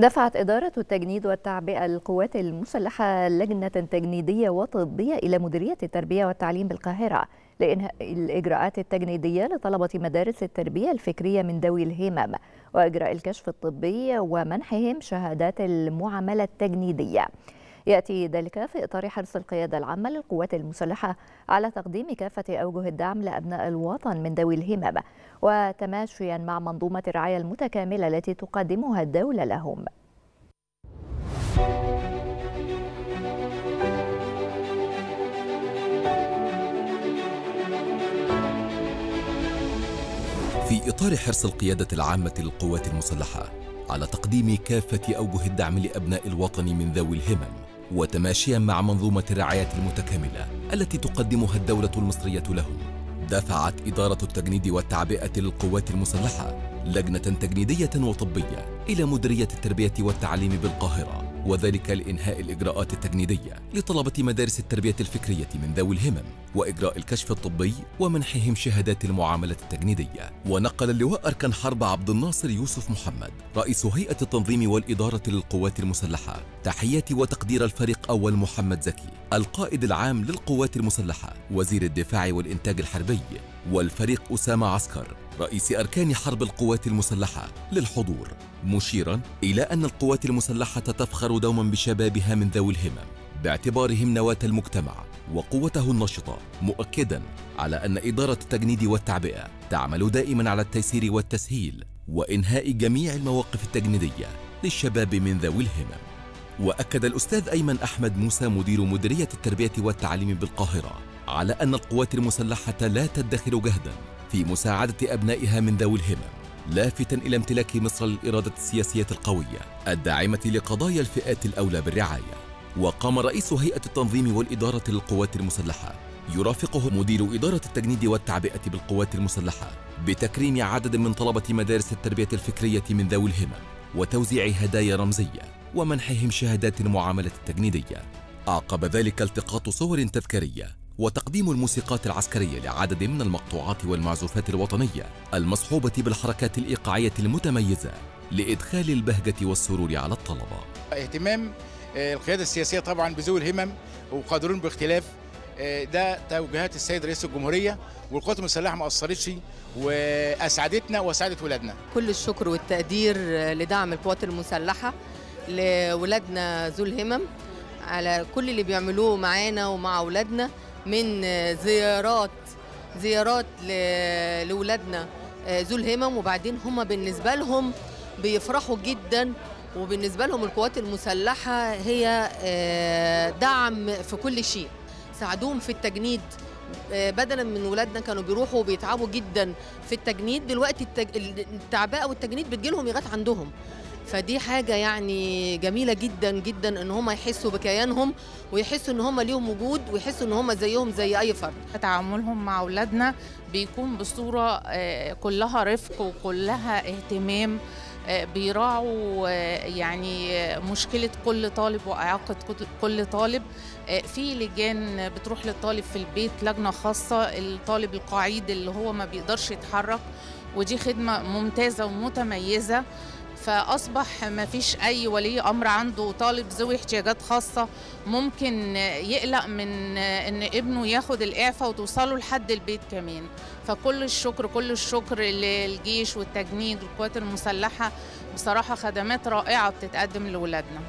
دفعت إدارة التجنيد والتعبئة للقوات المسلحة لجنة تجنيدية وطبية إلى مديرية التربية والتعليم بالقاهرة لإنهاء الإجراءات التجنيدية لطلبة مدارس التربية الفكرية من ذوي الهمم وإجراء الكشف الطبي ومنحهم شهادات المعاملة التجنيدية. يأتي ذلك في إطار حرص القيادة العامة للقوات المسلحة على تقديم كافة أوجه الدعم لأبناء الوطن من ذوي الهمم وتماشيا مع منظومة الرعاية المتكاملة التي تقدمها الدولة لهم. في إطار حرص القيادة العامة للقوات المسلحة على تقديم كافة أوجه الدعم لأبناء الوطن من ذوي الهمم وتماشيا مع منظومة الرعاية المتكاملة التي تقدمها الدولة المصرية لهم دفعت إدارة التجنيد والتعبئة للقوات المسلحة لجنة تجنيدية وطبية إلى مديرية التربية والتعليم بالقاهرة. وذلك لإنهاء الإجراءات التجنيدية لطلبة مدارس التربية الفكرية من ذوي الهمم وإجراء الكشف الطبي ومنحهم شهادات المعاملة التجنيدية. ونقل اللواء أركان حرب عبد الناصر يوسف محمد رئيس هيئة التنظيم والإدارة للقوات المسلحة. تحيات وتقدير الفريق أول محمد زكي القائد العام للقوات المسلحة وزير الدفاع والإنتاج الحربي والفريق أسامة عسكر رئيس أركان حرب القوات المسلحة للحضور. مشيرا إلى أن القوات المسلحة تفخر دوما بشبابها من ذوي الهمم باعتبارهم نواة المجتمع وقوته النشطة مؤكدا على أن إدارة التجنيد والتعبئة تعمل دائما على التيسير والتسهيل وإنهاء جميع المواقف التجنيدية للشباب من ذوي الهمم. وأكد الأستاذ أيمن أحمد موسى مدير مديرية التربية والتعليم بالقاهرة على أن القوات المسلحة لا تدخر جهدا في مساعدة أبنائها من ذوي الهمم. لافتا إلى امتلاك مصر للإرادة السياسية القوية الداعمة لقضايا الفئات الأولى بالرعاية. وقام رئيس هيئة التنظيم والإدارة للقوات المسلحة. يرافقه مدير إدارة التجنيد والتعبئة بالقوات المسلحة بتكريم عدد من طلبة مدارس التربية الفكرية من ذوي الهمم وتوزيع هدايا رمزية ومنحهم شهادات المعاملة التجنيدية. أعقب ذلك التقاط صور تذكارية وتقديم الموسيقات العسكرية لعدد من المقطوعات والمعزوفات الوطنية المصحوبة بالحركات الإيقاعية المتميزة لإدخال البهجة والسرور على الطلبة. اهتمام القيادة السياسية طبعا بذوي الهمم وقادرون باختلاف ده توجيهات السيد رئيس الجمهورية والقوات المسلحة ما قصرتش وأسعدتنا وأسعدت ولادنا. كل الشكر والتقدير لدعم القوات المسلحة لولادنا ذو الهمم على كل اللي بيعملوه معانا ومع أولادنا. من زيارات زيارات لاولادنا ذو الهمم وبعدين هم بالنسبة لهم بيفرحوا جدا وبالنسبة لهم القوات المسلحة هي دعم في كل شيء. ساعدوهم في التجنيد بدلا من ولادنا كانوا بيروحوا وبيتعبوا جدا في التجنيد. دلوقتي التعبئه والتجنيد بتجيلهم لغايه عندهم. فدي حاجة يعني جميلة جدا جدا إن هم يحسوا بكيانهم ويحسوا إن هم ليهم وجود ويحسوا إن هم زيهم زي أي فرد. تعاملهم مع أولادنا بيكون بصورة كلها رفق وكلها اهتمام بيراعوا يعني مشكلة كل طالب وإعاقة كل طالب. في لجان بتروح للطالب في البيت لجنة خاصة الطالب القعيد اللي هو ما بيقدرش يتحرك ودي خدمة ممتازة ومتميزة. فأصبح ما فيش أي ولي أمر عنده طالب ذوي احتياجات خاصة ممكن يقلق من إن ابنه ياخد الإعفاء وتوصله لحد البيت كمان. فكل الشكر كل الشكر للجيش والتجنيد والقوات المسلحة. بصراحة خدمات رائعة بتتقدم لاولادنا